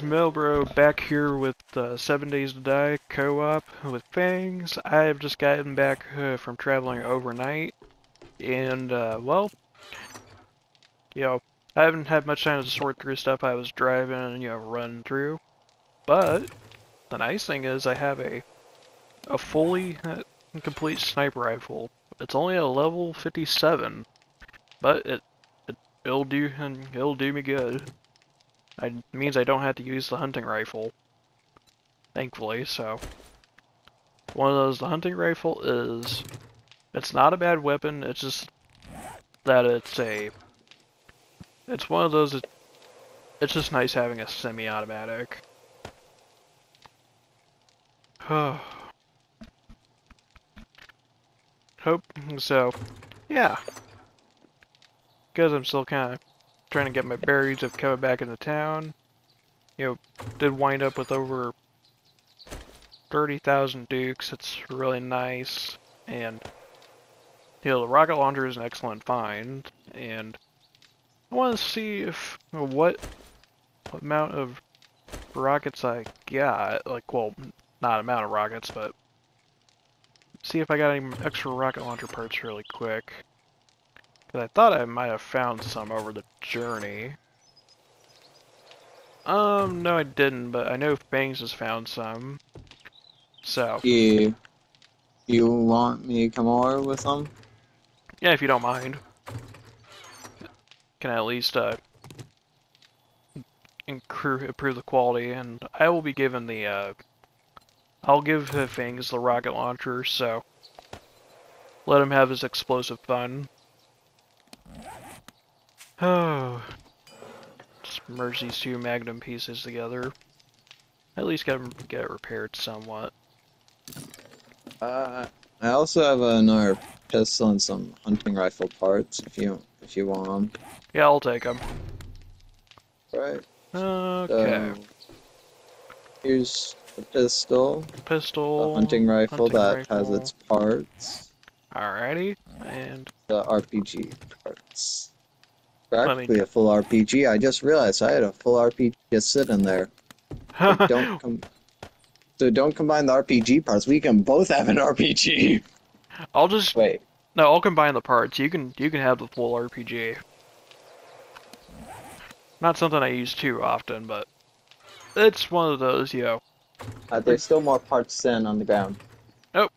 guys, Middlebro back here with uh, Seven Days to Die co-op with Fangs. I have just gotten back uh, from traveling overnight, and uh, well, you know, I haven't had much time to sort through stuff I was driving and you know run through. But the nice thing is I have a a fully uh, complete sniper rifle. It's only a level 57, but it, it it'll do and it'll do me good. It means I don't have to use the hunting rifle. Thankfully, so. One of those, the hunting rifle is, it's not a bad weapon, it's just that it's a, it's one of those, it's just nice having a semi-automatic. Hope, so, yeah. Because I'm still kind of trying to get my berries of coming back into town. You know, did wind up with over 30,000 dukes. It's really nice. And, you know, the rocket launcher is an excellent find. And I want to see if, what amount of rockets I got. Like, well, not amount of rockets, but see if I got any extra rocket launcher parts really quick. Because I thought I might have found some over the journey. Um, no I didn't, but I know Fangs has found some. So. You, you want me to come over with some? Yeah, if you don't mind. Can I at least, uh, improve, the quality, and I will be given the, uh, I'll give Fangs the rocket launcher, so let him have his explosive fun. Oh. Just merge these two magnum pieces together. At least get them get it repaired somewhat. Uh, I also have another pistol and some hunting rifle parts if you if you want them. Yeah, I'll take them. Right. Okay. So, here's the pistol. Pistol. The hunting rifle hunting that rifle. has its parts. Alrighty, and The RPG parts. Practically a full RPG. I just realized I had a full RPG just sitting there. So don't com- so don't combine the RPG parts. We can both have an RPG. I'll just Wait. no. I'll combine the parts. You can you can have the full RPG. Not something I use too often, but it's one of those. You know. Uh, there's still more parts than on the ground. Oh,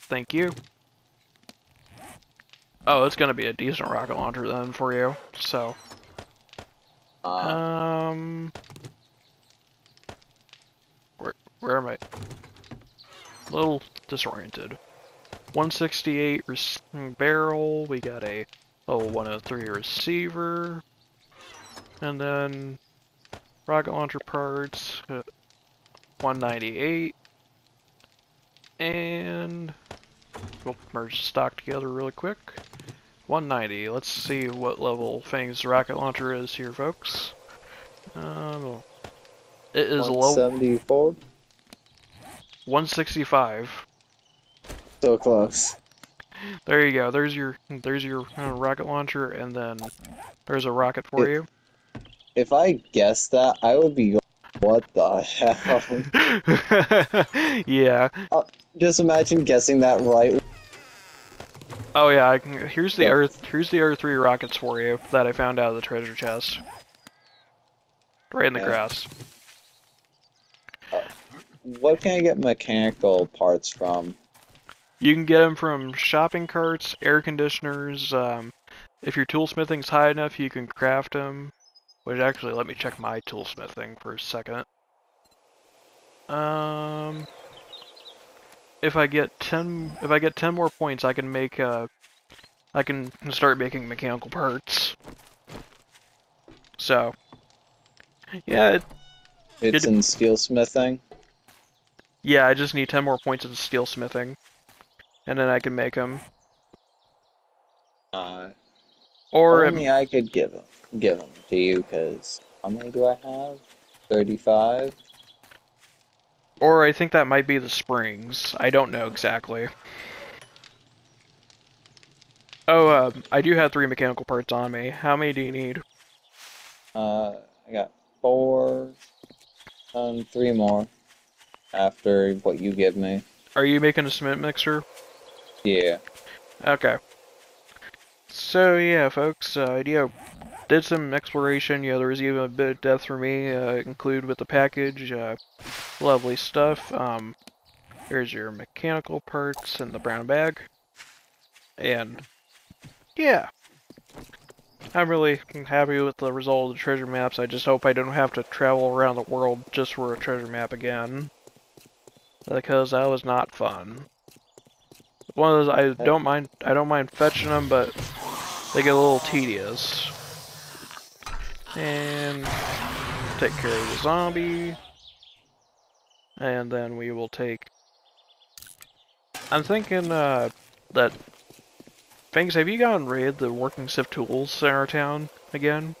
thank you. Oh, it's gonna be a decent rocket launcher then for you. So, Uh, um, where where am I? A little disoriented. 168 rec- barrel. We got a level 103 receiver, and then rocket launcher parts. uh, 198, and we'll merge the stock together really quick. 190. Let's see what level Fang's rocket launcher is here, folks. Um, it is a level 174. 165. So close. There you go. There's your there's your uh, rocket launcher, and then there's a rocket for It- you. If I guessed that, I would be what the hell? yeah. Just imagine guessing that right. Oh yeah. I can, here's the. Earth. Here's the Earth three rockets for you that I found out of the treasure chest. Right in the Yeah. grass. What can I get mechanical parts from? You can get them from shopping carts, air conditioners. Um, if your toolsmithing's high enough, you can craft them. Which actually, let me check my toolsmithing for a second. Um, if I get ten, if I get ten more points, I can make uh, I can start making mechanical parts. So, yeah, it, It's Did- in steelsmithing. yeah, I just need ten more points in steelsmithing, and then I can make them. Uh, Or only I could give them, give them to you, because how many do I have? 35? Or I think that might be the springs. I don't know exactly. Oh, uh, I do have three mechanical parts on me. How many do you need? Uh, I got four. Um, three more after what you give me. Are you making a cement mixer? Yeah. Okay. So yeah, folks, uh, you know, did some exploration. You know, there was even a bit of depth for me, uh, included with the package. Uh, lovely stuff. Um, here's your mechanical parts in the brown bag. And yeah, I'm really happy with the result of the treasure maps. I just hope I don't have to travel around the world just for a treasure map again. Because that was not fun. One of those I don't mind I don't mind fetching them, but they get a little tedious. And take care of the zombie. And then we will take I'm thinking uh that Fangs, have you gone raid the working Stiffs tools in our town again?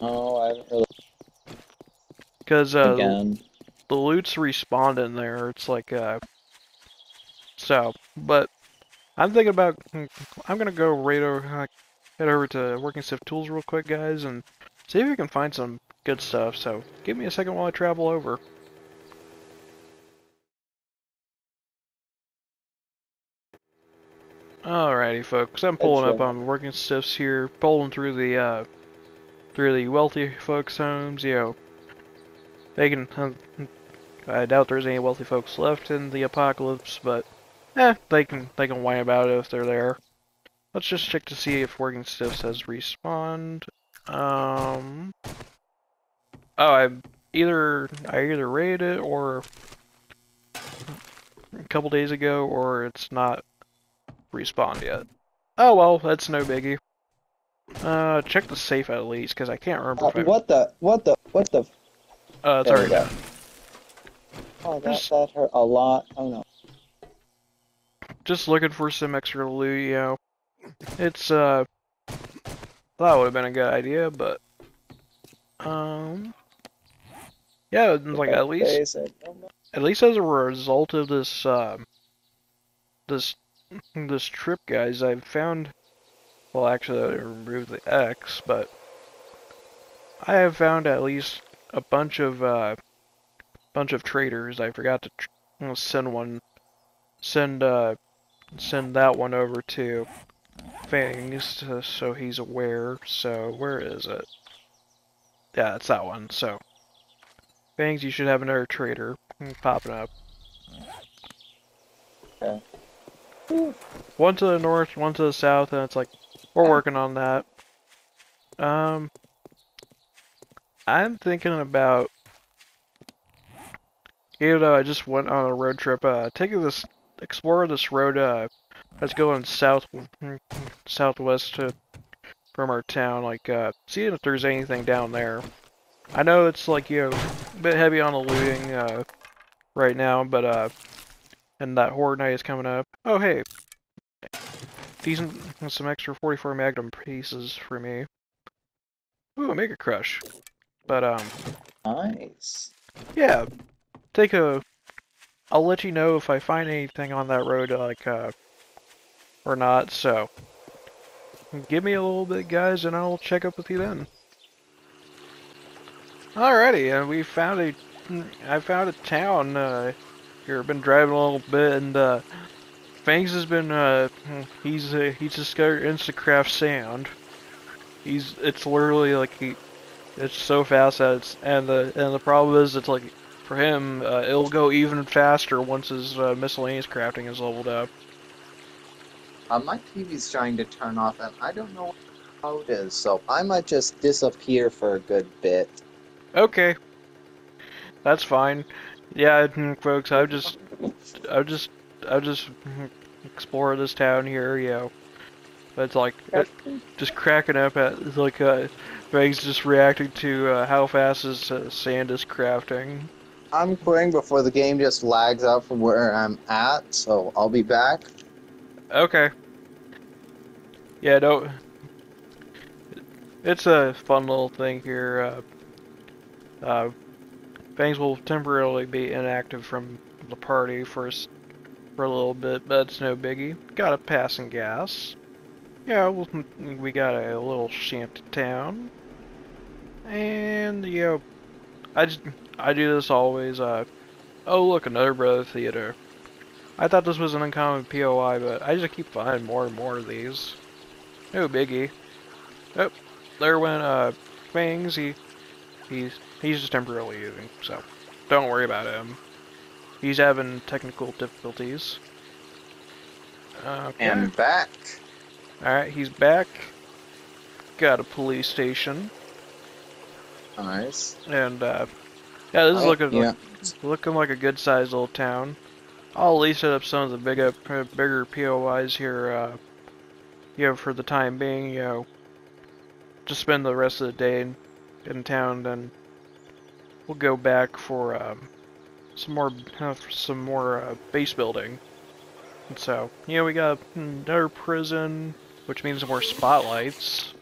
Oh, I haven't really. Because uh, Again. the loot's respawned in there. It's like uh, so. But I'm thinking about. I'm gonna go raid over, head over to working Stiffs tools real quick, guys, and see if we can find some good stuff. So give me a second while I travel over. Alrighty, folks. I'm pulling up on working stiffs here, pulling through the uh, through the wealthy folks' homes. You know, they can. Uh, I doubt there's any wealthy folks left in the apocalypse, but eh, they can they can whine about it if they're there. Let's just check to see if working stiffs has respawned. Um. Oh, I either I either raided it or a couple days ago, or it's not respawned yet. Oh well, that's no biggie. Uh, check the safe at least, because I can't remember Uh, I... what the? What the? What the? Uh, it's There already done. Oh, that, Just- that hurt a lot. Oh no. Just looking for some extra loot, you know. It's, uh... That would have been a good idea, but... Um... Yeah, like, at least... At least as a result of this, um... This... This trip, guys, I've found... Well, actually, I removed the X, but... I have found at least a bunch of, uh... Bunch of traders. I forgot to tr send one... Send, uh... Send that one over to... Fangs, to, so he's aware. So, where is it? Yeah, it's that one, so... Fangs, you should have another trader popping up. Okay. One to the north, one to the south, and it's like we're working on that. Um, I'm thinking about, even though I just went on a road trip, uh, taking this explore this road uh that's going south southwest to from our town, like uh, seeing if there's anything down there. I know it's like you know a bit heavy on the looting uh right now, but uh, and that horde night is coming up. Oh hey, these some extra 44 magnum pieces for me. Ooh, Mega Crush. But um, Nice. yeah, take a. I'll let you know if I find anything on that road, like uh, or not. So, give me a little bit, guys, and I'll check up with you then. Alrighty, and we found a. I found a town. Uh, here, been driving a little bit, and uh, Fangs has been. Uh, he's uh, he's discovered Instacraft Sound. He's it's literally like he, it's so fast that it's and the and the problem is it's like for him uh, it'll go even faster once his uh, miscellaneous crafting is leveled up. Uh, my TV's trying to turn off, and I don't know how it is, so I might just disappear for a good bit. Okay, that's fine. Yeah, folks, I've just I've just I've just explore this town here, you know. It's like it, just cracking up at it's like uh, Meg's just reacting to uh, how fast his uh, sand is crafting. I'm quitting before the game just lags out from where I'm at, so I'll be back. Okay. Yeah, no. It's a fun little thing here. Uh, uh, Fangs will temporarily be inactive from the party for s- for a little bit, but it's no biggie. Got a passing gas. Yeah, we got a little shanty town. And, you know, I just I do this always. Uh, oh look, another brother theater. I thought this was an uncommon POI, but I just keep finding more and more of these. No biggie. Oh, there went uh Fangs. He he's he's just temporarily using, so don't worry about him. He's having technical difficulties. Okay. And back. Alright, he's back. Got a police station. Nice. And, uh, yeah, this is looking, yeah. looking like a good sized little town. I'll at least set up some of the uh, bigger POIs here, uh, you know, for the time being, you know, just spend the rest of the day in, in town, then we'll go back for, um, some more, uh, some more, uh, base building. And so, you know, we got another prison, which means more spotlights.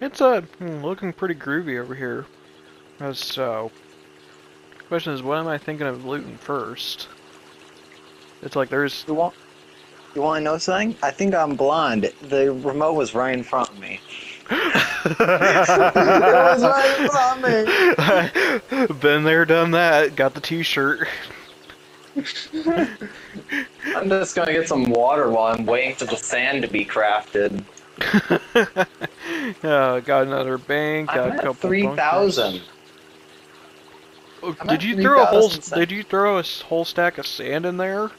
It's uh, looking pretty groovy over here. So, question is, what am I thinking of looting first? It's like there's You want? You want to know something? I think I'm blind. The remote was right in front of me. it was right in front of me. Been there, done that. Got the T-shirt. I'm just gonna get some water while I'm waiting for the sand to be crafted. uh, got another bank. Got I'm a couple. three thousand. I'm did you throw a whole? Did you throw a whole stack of sand in there?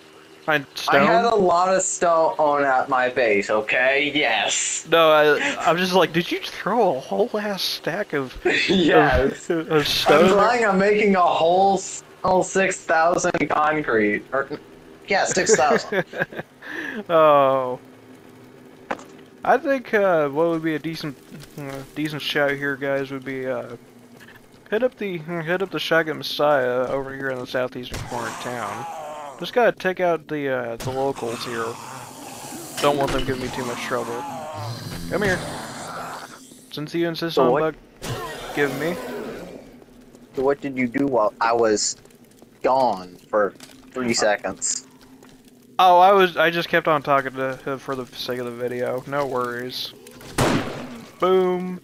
I had a lot of stone at my base. Okay, yes, No, I, I'm just like, did you throw a whole ass stack of, yes. of, of I'm stone? planning on making a whole whole six thousand concrete. Or, yeah, six thousand. oh. I think uh, what would be a decent uh, decent shout here, guys, would be uh, hit up the hit up the Shotgun Messiah over here in the southeastern corner of town. Just gotta take out the uh, the locals here. Don't want them giving me too much trouble. Come here. Since you insist So on giving me. So what did you do while I was gone for three seconds? Oh, I was. I just kept on talking to him for the sake of the video. No worries. Boom.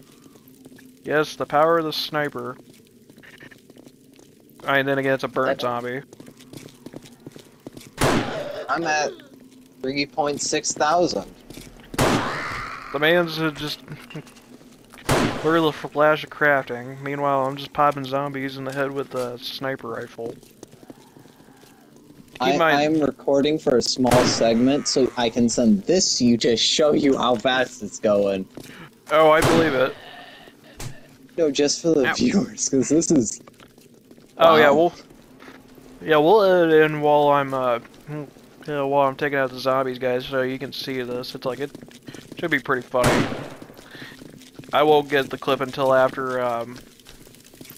Yes, the power of the sniper. And then again, it's a burnt zombie. I'm at three point six thousand. The man's just. We're the flash of crafting. Meanwhile, I'm just popping zombies in the head with a sniper rifle. I, Keep I'm recording for a small segment, so I can send this to you to show you how fast it's going. Oh, I believe it. No, just for the Ow. viewers, because this is Oh yeah, Wow. we'll yeah we'll edit it in while I'm uh while I'm taking out the zombies, guys, so you can see this. It's like it should be pretty funny. I won't get the clip until after um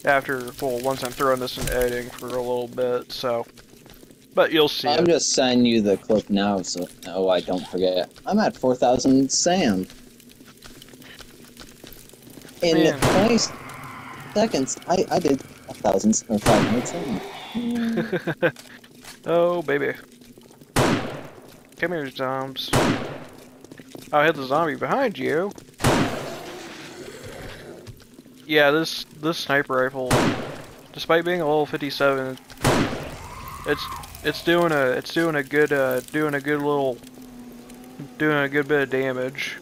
after well once I'm throwing this in editing for a little bit. So, but you'll see I'm it. just sending you the clip now, so oh, I don't forget. I'm at 4,000 sand. In Man. 20 seconds, I, I did or 500 sand. oh baby, come here, zombies. I hit the zombie behind you. Yeah, this this sniper rifle, despite being a level 57, it's it's doing a it's doing a good uh doing a good little doing a good bit of damage.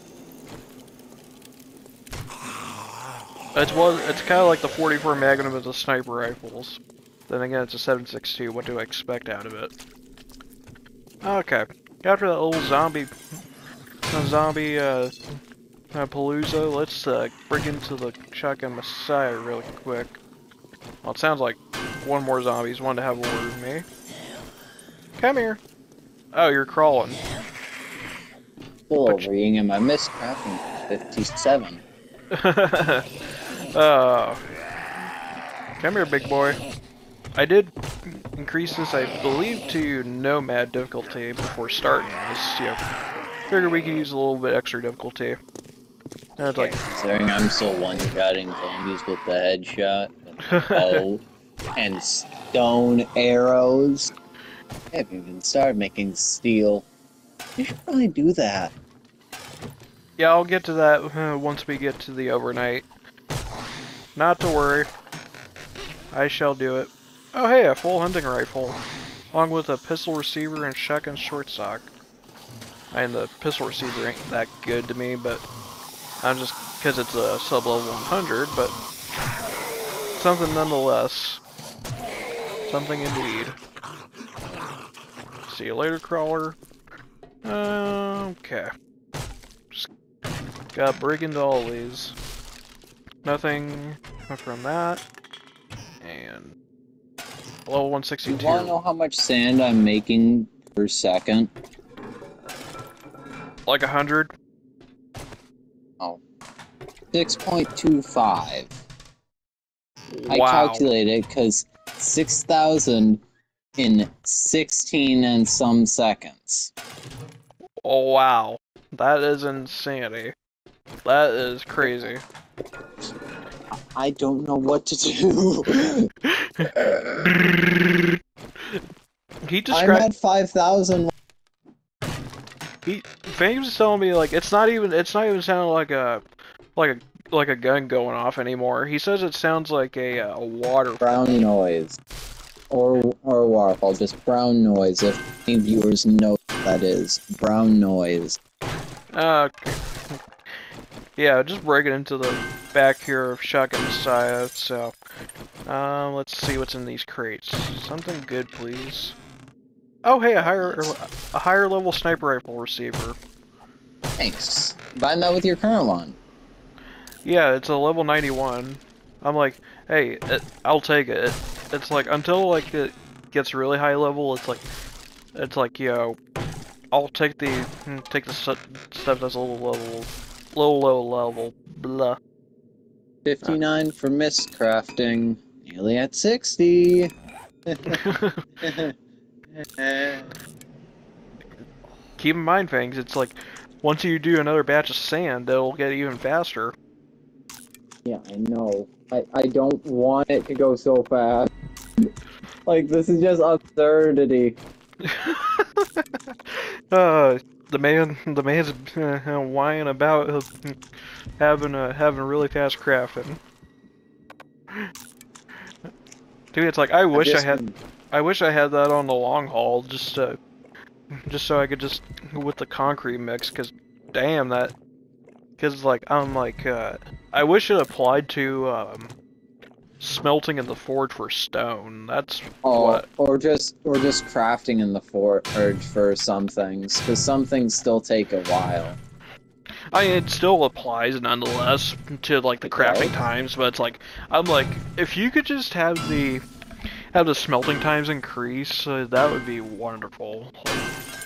It's one it's kind of like the 44 Magnum of the sniper rifles. Then again, it's a 7.62. What do I expect out of it? Okay, after that little zombie zombie uh, uh, palooza, let's uh, break into the shotgun messiah real quick. Well, it sounds like one more zombie's wanted to have a word with me. Come here. Oh, you're crawling. But- overeating and I missed crafting 57. oh. Come here, big boy. I did increase this, I believe, to nomad difficulty before starting this. You know, figured we could use a little bit extra difficulty. And it's like, Considering I'm still one-shotting zombies with the headshot, and bow, and stone arrows. I haven't even started making steel. You should probably do that. yeah, I'll get to that uh, once we get to the overnight. Not to worry. I shall do it. Oh hey, a full hunting rifle, along with a pistol receiver and shotgun short stock. And the pistol receiver ain't that good to me, but I'm just because it's a sub level 100, but something nonetheless. Something indeed. See you later, crawler. Uh, okay. Just gotta break into all these. Nothing from that. And level 162. You 162. want to know how much sand I'm making per second? Like a hundred. Oh. 6.25. I Wow. calculated because 6,000 in 16 and some seconds. Oh wow. That is insanity. That is crazy. I don't know what to do. He I'm described at 5,000. he Fangs is telling me like it's not even it's not even sounding like a like a like a gun going off anymore. He says it sounds like a, uh, a water Brown noise. Or, or waterfall, just brown noise. If any viewers know what that is, brown noise. Uh, okay. Yeah, just breaking into the back here of Shotgun Messiah, so... Um, let's see what's in these crates. Something good, please. Oh, hey, a higher, a higher level sniper rifle receiver. Thanks. Bind that with your current one. Yeah, it's a level 91. I'm like, hey, it, I'll take it. it. It's like, until, like, it gets really high level, it's like, it's like, yo, I'll take the, hmm, take the stu- stuff that's a little level, low, low level, blah. 59 for miscrafting. Nearly at 60. Keep in mind, Fangs, it's like, once you do another batch of sand, it'll get even faster. Yeah, I know. I, I don't want it to go so fast. like, this is just absurdity. uh, the man, the man's uh, whining about uh, having a having really fast crafting. Dude, it's like I wish I just- had, I wish I had that on the long haul, just uh, just so I could just with the concrete mix, cause damn that, cause like I'm like uh, I wish it applied to um, smelting in the forge for stone. That's Oh, what or just or just crafting in the forge for some things, because some things still take a while. I mean, it still applies nonetheless to like the crafting does? times, but it's like I'm like if you could just have the have the smelting times increase, uh, that would be wonderful.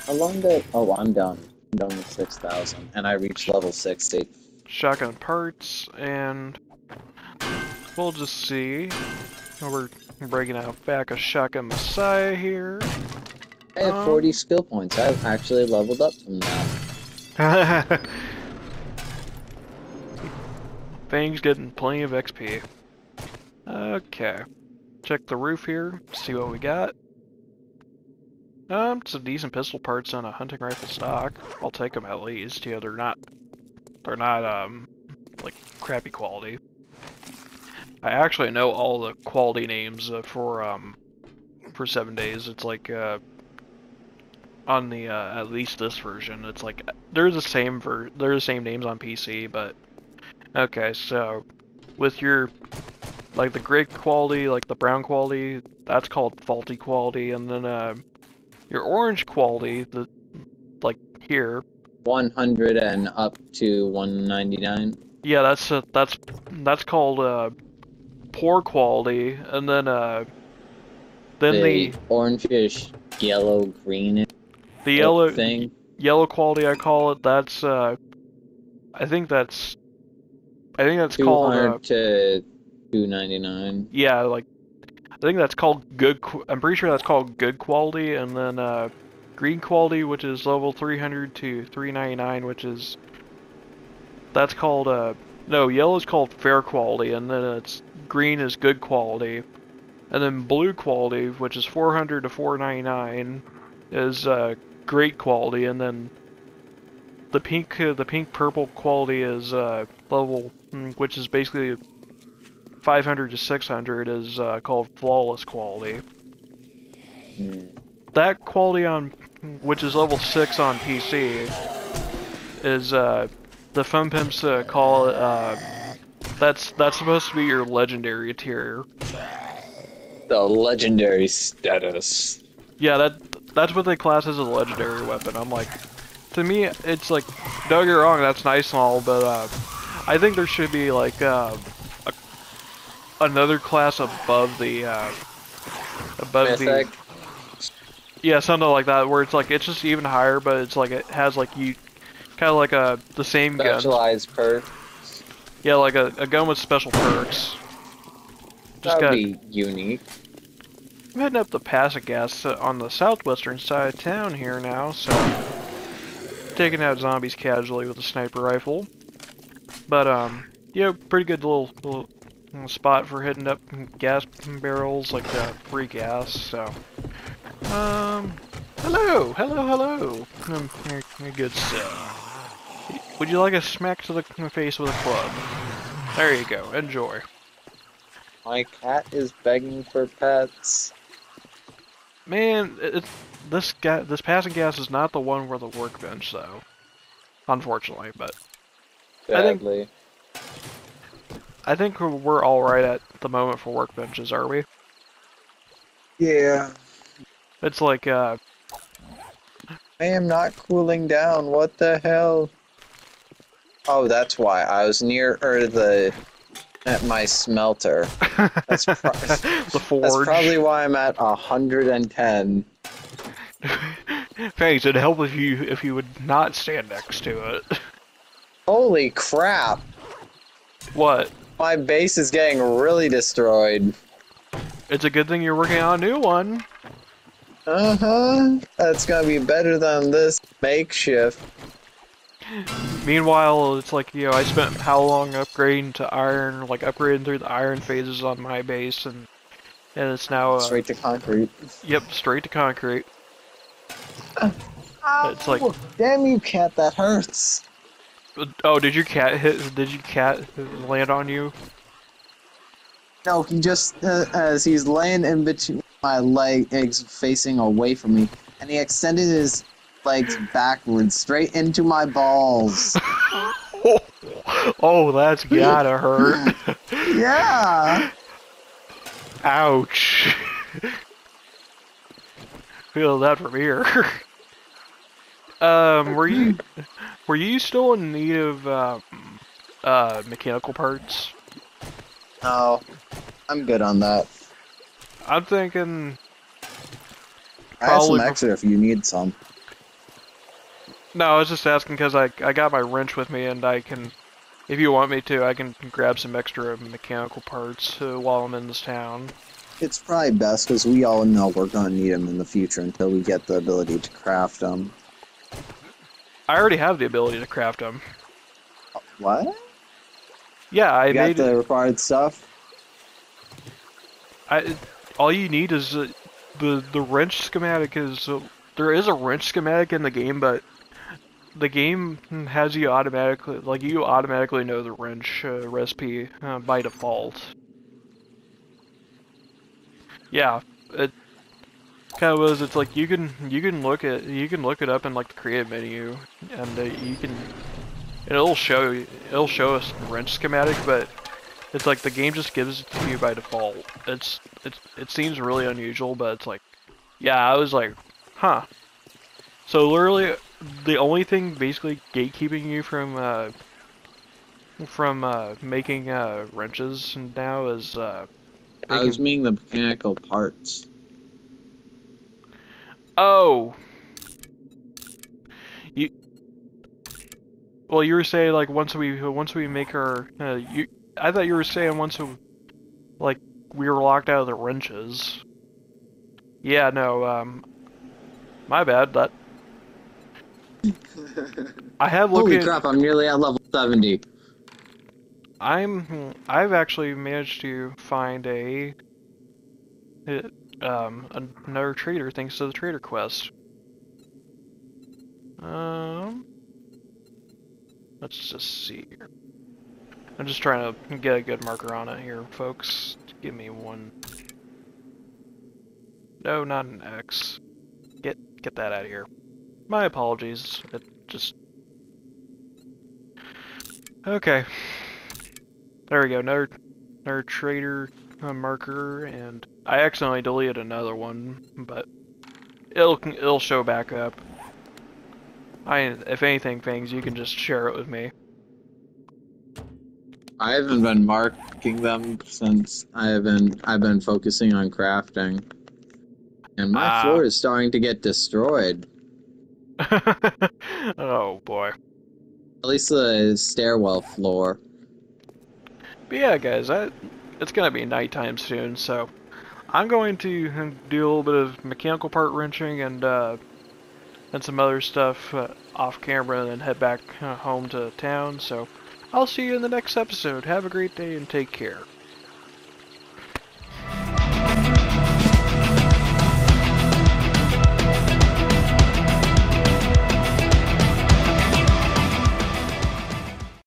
How long did? Oh, I'm done. I'm done with six thousand, and I reached level sixty. Shotgun parts, and we'll just see. We're breaking out back a shotgun messiah here. I have Um, forty skill points. I've actually leveled up from that. Fang's getting plenty of XP. Okay. Check the roof here, see what we got. Um, some decent pistol parts on a hunting rifle stock. I'll take them at least. Yeah, they're not, they're not, um, like, crappy quality. I actually know all the quality names uh, for, um, for seven days. It's like, uh, on the, uh, at least this version, it's like, they're the same ver- they're the same names on PC, but Okay, so with your like the gray quality, like the brown quality, that's called faulty quality, and then uh, your orange quality, the like here, One hundred and up to one ninety nine. yeah, that's uh, that's that's called uh, poor quality, and then uh, then The the orangish yellow green the yellow thing. yellow quality I call it. That's uh, I think that's I think that's called uh, to two ninety nine. Yeah, like I think that's called good. I'm pretty sure that's called good quality, and then uh, green quality, which is level 300 to 399, which is that's called uh no yellow is called fair quality, and then it's green is good quality, and then blue quality, which is 400 to 499, is uh great quality, and then the pink uh, the pink purple quality is uh level mm, which is basically 500 to 600 is uh, called flawless quality. That quality on, which is level six on PC, is uh, the fun pimps uh, call it. Uh, that's that's supposed to be your legendary tier. The legendary status. Yeah, that that's what they class as a legendary weapon. I'm like, to me, it's like, don't get me wrong, that's nice and all, but uh, I think there should be like uh, a, another class above the uh, above Mythic. the yeah something like that where it's like it's just even higher, but it's like it has like you kind of like a the same gun. Specialized perk. Yeah, like a, a gun with special perks. Just That'd got be unique. I'm heading up the Passing Gas uh, on the southwestern side of town here now, so taking out zombies casually with a sniper rifle. But um, yeah, pretty good little, little, little spot for hitting up gas barrels, like uh, free gas. So, um, hello, hello, hello. Um, good stuff. Would you like a smack to the face with a club? There you go. Enjoy. My cat is begging for pets. Man, it, it's this ga- this passing gas is not the one where the workbench though. Unfortunately, but I think- I think we're- we're all right at the moment for workbenches, are we? Yeah. It's like uh, I am not cooling down. What the hell? Oh, that's why I was near or the at my smelter. That's, pro- that's probably why I'm at 110. Thanks. It'd help if you if you would not stand next to it. Holy crap! what? My base is getting really destroyed. It's a good thing you're working on a new one. Uh huh. That's gonna be better than this makeshift. Meanwhile, it's like you know I spent how long upgrading to iron, like upgrading through the iron phases on my base, and and it's now uh, Straight to concrete. yep straight to concrete. It's like- damn you, cat. That hurts. Oh, did your cat hit? Did your cat land on you? No, he just uh, as he's laying in between my legs, facing away from me, and he extended his legs backwards, straight into my balls. Oh, that's gotta hurt. yeah. Ouch. Feel that from here. um, were you were you still in need of um, uh, mechanical parts? No, I'm good on that. I'm thinking. I have some extra if you need some. No, I was just asking because I I got my wrench with me and I can, if you want me to, I can grab some extra mechanical parts uh, while I'm in this town. It's probably best because we all know we're gonna need them in the future until we get the ability to craft them. I already have the ability to craft them. What? Yeah, I You got made the required stuff? I, all you need is uh, the the wrench schematic is uh, there is a wrench schematic in the game, but the game has you automatically like you automatically know the wrench uh, recipe uh, by default. Yeah, it kind of was. It's like you can you can look at you can look it up in like the create menu, and uh, you can it'll show it'll show us wrench schematic, but it's like the game just gives it to you by default. It's it's it seems really unusual, but it's like, yeah, I was like, huh. So literally, the only thing basically gatekeeping you from uh, from uh, making uh, wrenches now is uh, I was meaning the mechanical parts. oh, you. Well, you were saying like once we once we make our uh, you. I thought you were saying once we, like we were locked out of the wrenches. Yeah, no, um, my bad. That I have Holy located. crap, I'm nearly at level 70. I'm. I've actually managed to find a. uh, Um, another trader thanks to the trader quest. Um, let's just see here. I'm just trying to get a good marker on it here, folks. Give me one. No, not an X. Get get that out of here. My apologies. It just okay. There we go. Another another trader uh, marker, and I accidentally deleted another one, but it'll it'll show back up. I if anything, things you can just share it with me. I haven't been marking them since I have been I've been focusing on crafting. And my Ah. floor is starting to get destroyed. oh boy. At least the stairwell floor. But yeah, guys, I, it's gonna be nighttime soon, so I'm going to do a little bit of mechanical part wrenching and uh, and some other stuff uh, off camera, and then head back uh, home to town. So I'll see you in the next episode. Have a great day and take care.